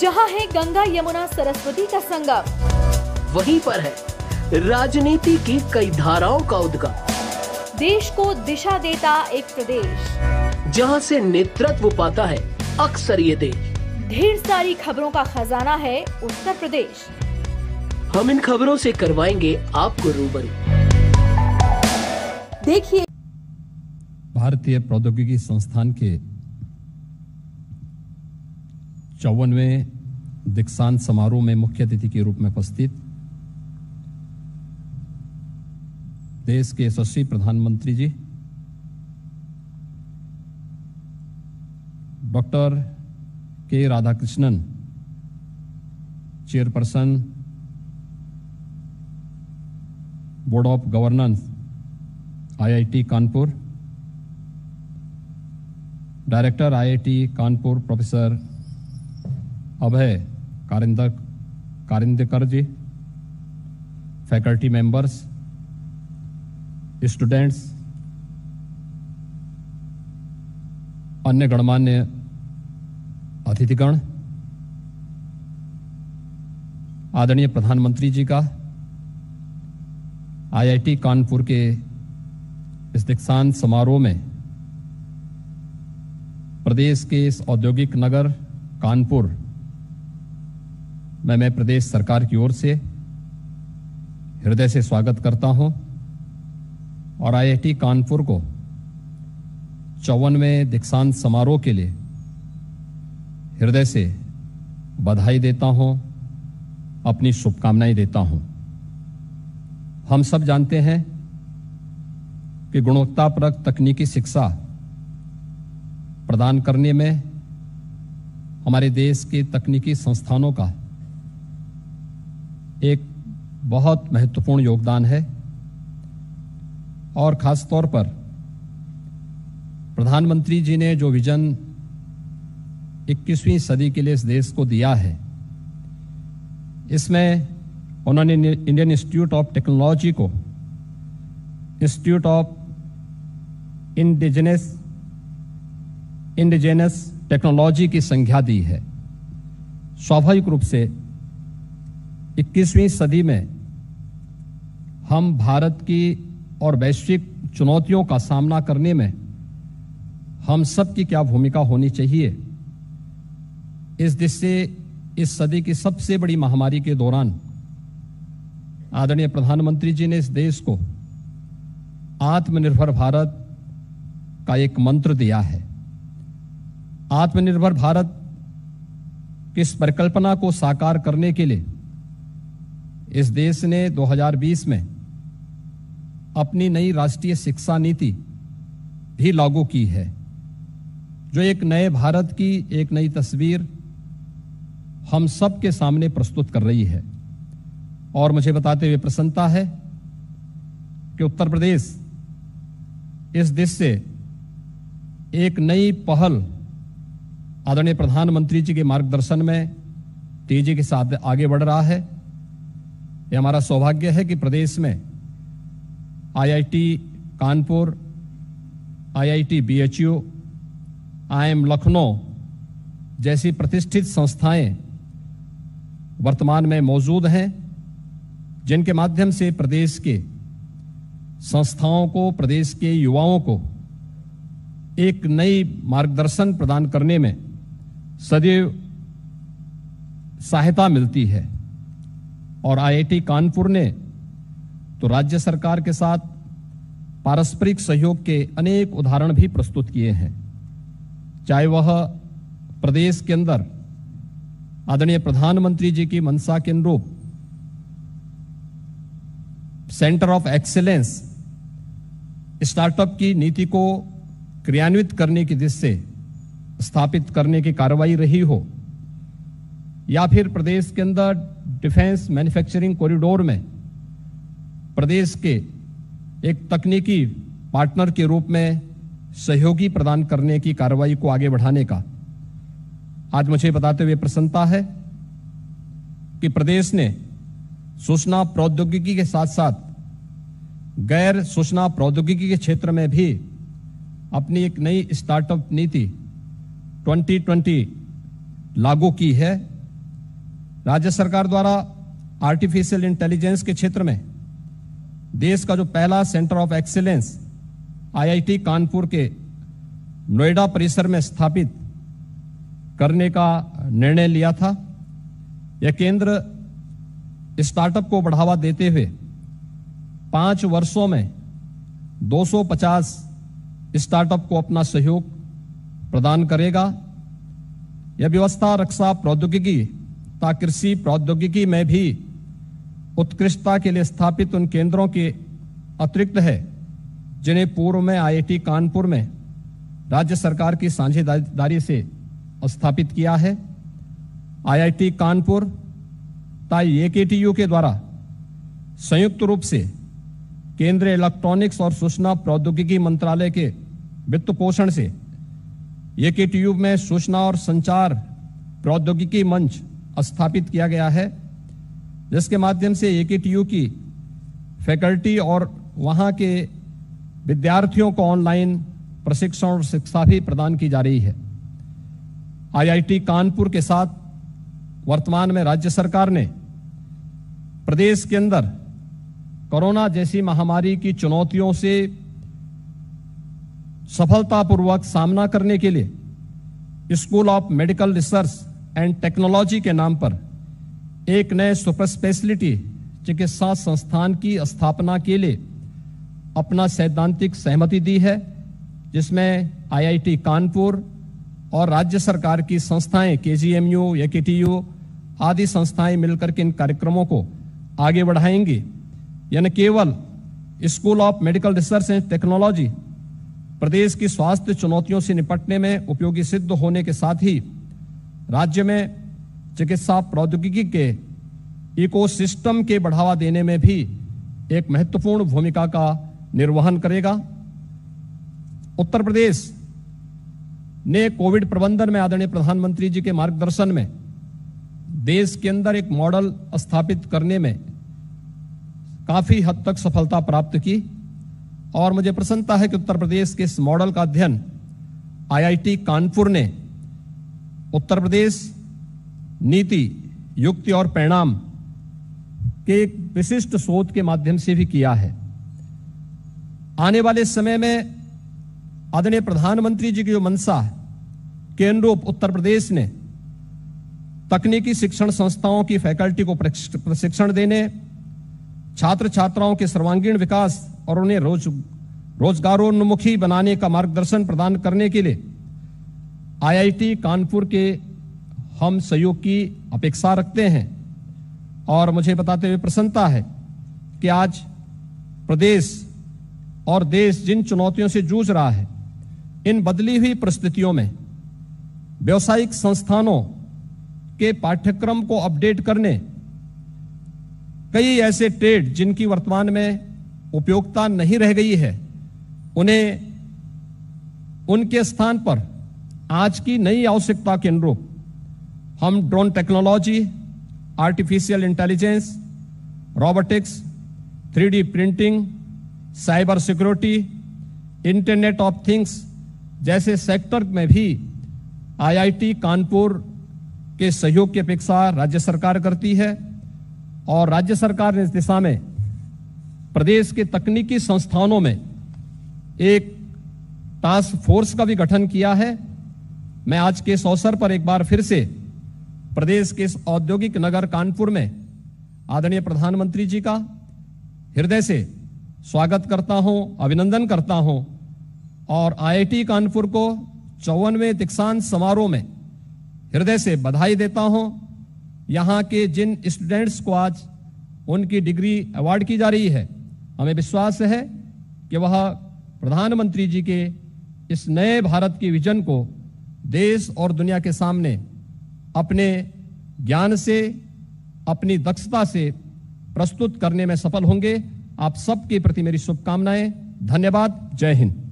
जहाँ है गंगा यमुना सरस्वती का संगम। वहीं पर है राजनीति की कई धाराओं का उद्गम। देश को दिशा देता एक प्रदेश। जहाँ से नेतृत्व पाता है अक्सर ये देश। ढेर सारी खबरों का खजाना है उत्तर प्रदेश। हम इन खबरों से करवाएँगे आपको रूबरू। देखिए भारतीय प्रौद्योगिकी संस्थान के चौवनवें दीक्षांत समारोह में मुख्य अतिथि के रूप में उपस्थित देश के यशस्वी प्रधानमंत्री जी, doctor K Radhakrishnan, chairperson, board of governance, IIT Kanpur, director IIT Kanpur professor Abhay Karinder Karandikar ji faculty members, students, अन्य गणमान्य अतिथिगण, आदरणीय प्रधानमंत्री जी का, आईआईटी कानपुर के इस दीक्षांत समारोह में प्रदेश के इस औद्योगिक नगर कानपुर में, मैं प्रदेश सरकार की ओर से हृदय से स्वागत करता हूँ और आईआईटी कानपुर को चौवनवें दीक्षांत समारोह के लिए हृदय से बधाई देता हूँ, अपनी शुभकामनाएँ देता हूँ। हम सब जानते हैं कि गुणवत्तापरक तकनीकी शिक्षा प्रदान करने में हमारे देश के तकनीकी संस्थानों का एक बहुत महत्वपूर्ण योगदान है और खास तौर पर प्रधानमंत्री जी ने जो विजन 21वीं सदी के लिए इस देश को दिया है, इसमें उन्होंने इंडियन इंस्टीट्यूट ऑफ़ टेक्नोलॉजी को, institute of indigenous, indigenous technology की संख्या दी है। स्वाभाविक रूप से 21वीं सदी में हम भारत की और वैश्विक चुनौतियों का सामना करने में हम सब की क्या भूमिका होनी चाहिए? इस दिश, इस सदी की सबसे बड़ी महामारी के दौरान आदरणीय प्रधानमंत्री जी ने इस देश को आत्मनिर्भर भारत का एक मंत्र दिया है। आत्मनिर्भर भारत की इस परिकल्पना को साकार करने के लिए इस देश ने 2020 में अपनी नई राष्ट्रीय शिक्षा नीति भी लागू की है, जो एक नए भारत की एक नई तस्वीर हम सब के सामने प्रस्तुत कर रही है। और मुझे बताते हुए प्रसन्नता है कि उत्तर प्रदेश इस देश से एक नई पहल आदरणीय प्रधानमंत्री जी के मार्गदर्शन में तेज़ी के साथ आगे बढ़ रहा है। यह हमारा सौभाग्य है कि प्रदेश में IIT Kanpur IIT BHU IIM Lucknow जैसी प्रतिष्ठित संस्थाएँ वर्तमान में मौजूद हैं, जिनके माध्यम से प्रदेश के संस्थाओं को, प्रदेश के युवाओं को एक नई मार्गदर्शन प्रदान करने में सदैव सहायता मिलती है। और आईआईटी कानपुर ने तो राज्य सरकार के साथ पारस्परिक सहयोग के अनेक उदाहरण भी प्रस्तुत किए हैं। चाहे वह प्रदेश के अंदर आदरणीय प्रधानमंत्री जी की मंशा के अनुरूप सेंटर ऑफ़ एक्सीलेंस स्टार्टअप की नीति को क्रियान्वित करने की दिशा स्थापित करने की कार्रवाई रही हो या फिर प्रदेश के अंदर डिफेंस मैन्युफैक्चरिंग कॉरिडोर में प्रदेश के एक तकनीकी पार्टनर के रूप में सहयोगी प्रदान करने की कार्रवाई को आगे बढ़ाने का आज मुझे बताते हुए प्रसन्नता है कि प्रदेश ने सूचना प्रौद्योगिकी के साथ साथ गैर सूचना प्रौद्योगिकी के क्षेत्र में भी अपनी एक नई स्टार्टअप नीति 2020 लागू की है। राज्य सरकार द्वारा आर्टिफिशियल इंटेलिजेंस के क्षेत्र में देश का जो पहला centre of excellence, IIT Kanpur के नोएडा परिसर में स्थापित करने का निर्णय लिया था। यह केंद्र स्टार्टअप को बढ़ावा देते हुए पाँच वर्षों में 250 स्टार्टअप को अपना सहयोग प्रदान करेगा। यह व्यवस्था रक्षा प्रौद्योगिकी तथा कृषि प्रौद्योगिकी में भी उत्कृष्टता के लिए स्थापित उन केंद्रों के अतिरिक्त है, जिन्हें पूर्व में आईआईटी कानपुर में राज्य सरकार की साझेदारी से स्थापित किया है। आईआईटी कानपुर तथा एकेटीयू के द्वारा संयुक्त रूप से केंद्रीय इलेक्ट्रॉनिक्स और सूचना प्रौद्योगिकी मंत्रालय के वित्त पोषण से एकेटीयू में सूचना और संचार प्रौद्योगिकी मंच स्थापित किया गया है, जिसके माध्यम से एकेटीयू की फैकल्टी और वहाँ के विद्यार्थियों को ऑनलाइन प्रशिक्षण और शिक्षा भी प्रदान की जा रही है। आईआईटी कानपुर के साथ वर्तमान में राज्य सरकार ने प्रदेश के अंदर कोरोना जैसी महामारी की चुनौतियों से सफलतापूर्वक सामना करने के लिए school of medical research and technology के नाम पर एक नए सुपर स्पेशलिटी चिकित्सा संस्थान की स्थापना के लिए अपना सैद्धांतिक सहमति दी है, जिसमें आईआईटी कानपुर और राज्य सरकार की संस्थाएँ के केजीएमयू एकेटीयू आदि संस्थाएँ मिलकर के इन कार्यक्रमों को आगे बढ़ाएँगी। यह न केवल school of medical research and technology प्रदेश की स्वास्थ्य चुनौतियों से निपटने में उपयोगी सिद्ध होने के साथ ही राज्य में चिकित्सा प्रौद्योगिकी के इकोसिस्टम के बढ़ावा देने में भी एक महत्वपूर्ण भूमिका का निर्वहन करेगा। उत्तर प्रदेश ने कोविड प्रबंधन में आदरणीय प्रधानमंत्री जी के मार्गदर्शन में देश के अंदर एक मॉडल स्थापित करने में काफ़ी हद तक सफलता प्राप्त की और मुझे प्रसन्नता है कि उत्तर प्रदेश के इस मॉडल का अध्ययन आईआईटी कानपुर ने उत्तर प्रदेश, नीति, युक्ति और परिणाम के एक विशिष्ट शोध के माध्यम से भी किया है। आने वाले समय में आदरणीय प्रधानमंत्री जी की जो मंशा के अनुरूप उत्तर प्रदेश ने तकनीकी शिक्षण संस्थाओं की फैकल्टी को प्रशिक्षण देने छात्र छात्राओं के सर्वांगीण विकास और उन्हें रोज, रोजगारोन्मुखी बनाने का मार्गदर्शन प्रदान करने के लिए आईआईटी कानपुर के हम सहयोग की अपेक्षा रखते हैं। और मुझे बताते हुए प्रसन्नता है कि आज प्रदेश और देश जिन चुनौतियों से जूझ रहा है, इन बदली हुई परिस्थितियों में व्यवसायिक संस्थानों के पाठ्यक्रम को अपडेट करने, कई ऐसे ट्रेड जिनकी वर्तमान में उपयोगिता नहीं रह गई है, उन्हें, उनके स्थान पर आज की नई आवश्यकता के अनुरूप हम drone technology, artificial intelligence, robotics, three printing, cyber security, internet of things जैसे सेक्टर में भी आईआईटी कानपुर के सहयोग की अपेक्षा राज्य सरकार करती है और राज्य सरकार ने इस दिशा में प्रदेश के तकनीकी संस्थानों में एक टास्क फोर्स का भी गठन किया है। मैं आज के इस अवसर पर एक बार फिर से प्रदेश के इस औद्योगिक नगर कानपुर में आदरणीय प्रधानमंत्री जी का हृदय से स्वागत करता हूँ, अभिनंदन करता हूँ और आईआईटी कानपुर को चौवनवे दीक्षांत समारोह में हृदय से बधाई देता हूँ। यहाँ के जिन स्टूडेंट्स को आज उनकी डिग्री अवार्ड की जा रही है, हमें विश्वास है कि वह प्रधानमंत्री जी के इस नए भारत के विजन को देश और दुनिया के सामने अपने ज्ञान से, अपनी दक्षता से प्रस्तुत करने में सफल होंगे। आप सबके प्रति मेरी शुभकामनाएँ। धन्यवाद। जय हिंद।